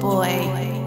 boy.